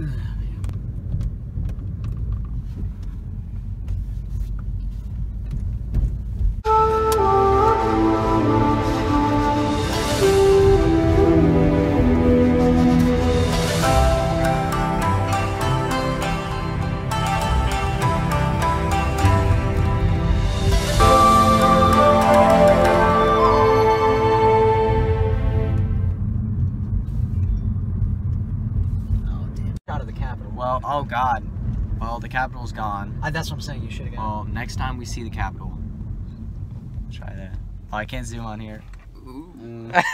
Oh god. Well, the capital's gone. I, that's what I'm saying. You should have gone. Well, next time we see the capital, try that. Oh, I can't zoom on here. Mm.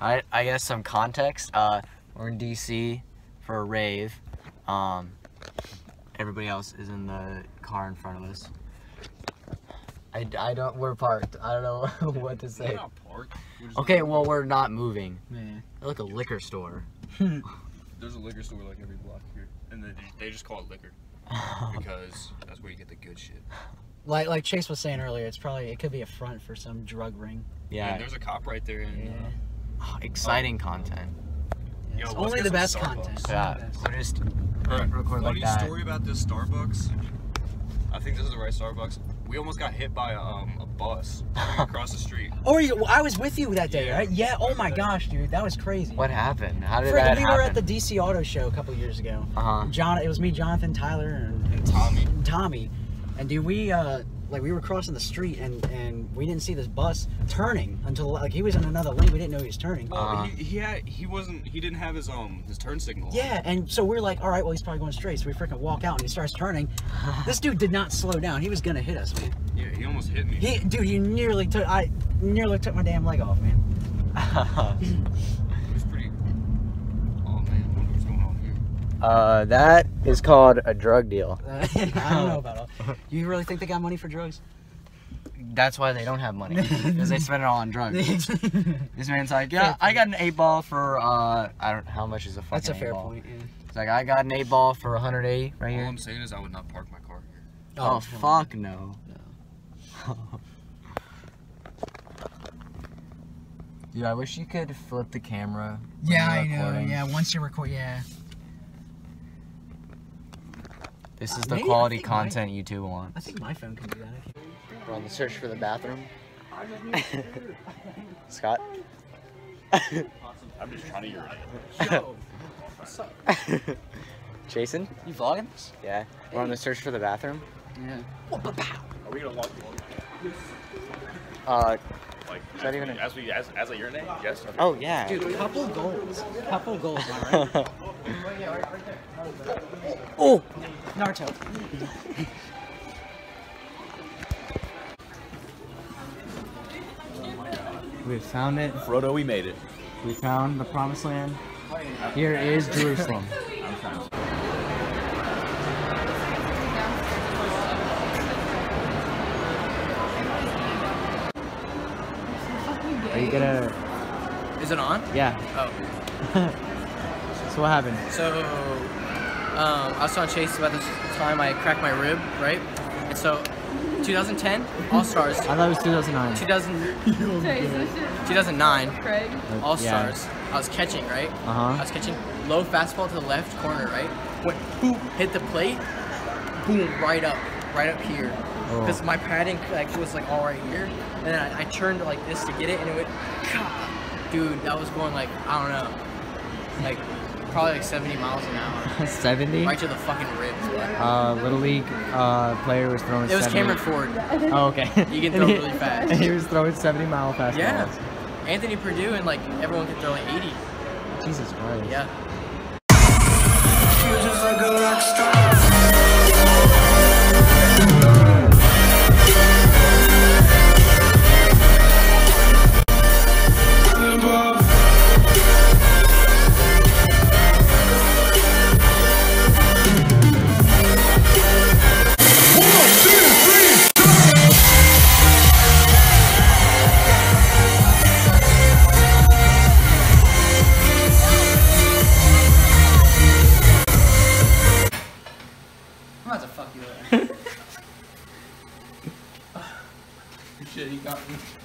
I I guess some context. Uh, we're in DC for a rave. Um, everybody else is in the car in front of us. I, I don't. We're parked. I don't know what to say. We're not parked. We're Okay, well we're not moving. Man. Like a liquor store. There's a liquor store like every block here, and they, they just call it liquor because that's where you get the good shit. Like like Chase was saying earlier, it's probably it could be a front for some drug ring. yeah. And there's a cop right there, and Yeah. uh, Oh, exciting content. Yo, only the best Starbucks. content. Yeah. Only the. We're just Alright, record like funny that. story about this Starbucks. I think this is the right Starbucks. We almost got hit by a, um, a bus across the street. Or you, well, I was with you that day, Yeah. right? Yeah. Oh my Remember gosh, dude, that was crazy. What happened? How did Frick, that we happen? were at the DC Auto Show a couple years ago. Uh huh. John, it was me, Jonathan, Tyler, and, And Tommy. and Tommy, and dude, we uh like we were crossing the street and and we didn't see this bus turning until like he was in another lane. We didn't know he was turning. Well, Uh-huh. he, he had he wasn't he didn't have his um his turn signal. Yeah, and so we're like, all right, well he's probably going straight. So we freaking walk out and he starts turning. this dude did not slow down. He was gonna hit us, man. Yeah, he almost hit me. He, dude, he nearly took I nearly took my damn leg off, man. It was pretty. Oh man, I wonder what's going on here. Uh, that is called a drug deal. I don't know about all. You really think they got money for drugs? That's why they don't have money because they spend it all on drugs. This man's like, yeah, I got an eight ball for uh, I don't how much is a fucking That's a fair ball? point. Yeah. It's like I got an eight ball for 180 right All here. I'm saying is I would not park my car here. Oh, fuck no. No. Dude, I wish you could flip the camera. Yeah, I know. Yeah, once you record, yeah. This is the maybe quality content my- content YouTube wants. I think my phone can do that. We're on the search for the bathroom. Scott. I'm just trying to urinate. Jason. You vlogging? Yeah. We're on the search for the bathroom. Yeah. Are we gonna walk Uh. like Is that even a- as we as, as I urinate? Yes. Oh yeah. Dude, couple goals. Couple goals, all right? Oh. Naruto. We found it. Frodo, we made it. We found the promised land. Here is Jerusalem. Are you gonna? Is it on? Yeah. Oh. So what happened? So, um, I was telling Chase about this time I cracked my rib, right? And so, 2010, All Stars. I thought it was 2009. 2000, Sorry, is this shit 2009, Craig? All Yeah. Stars. I was catching, right? Uh huh. I was catching low fastball to the left corner, right? Went boom, hit the plate, boom, right up, right up here. Oh. Because my padding like was like all right here, and then I, I turned like this to get it, and it went, "Ka!" dude, that was going like I don't know, like probably like 70 miles an hour, 70. right to the fucking ribs. bro. Uh, little league uh, player was throwing. It was 70. Cameron Ford. Oh, okay. You can And throw he- really fast. And he was throwing 70 mile fastballs. Yeah. Anthony Purdue and like everyone can throw like 80. Jesus Christ. Yeah. about you.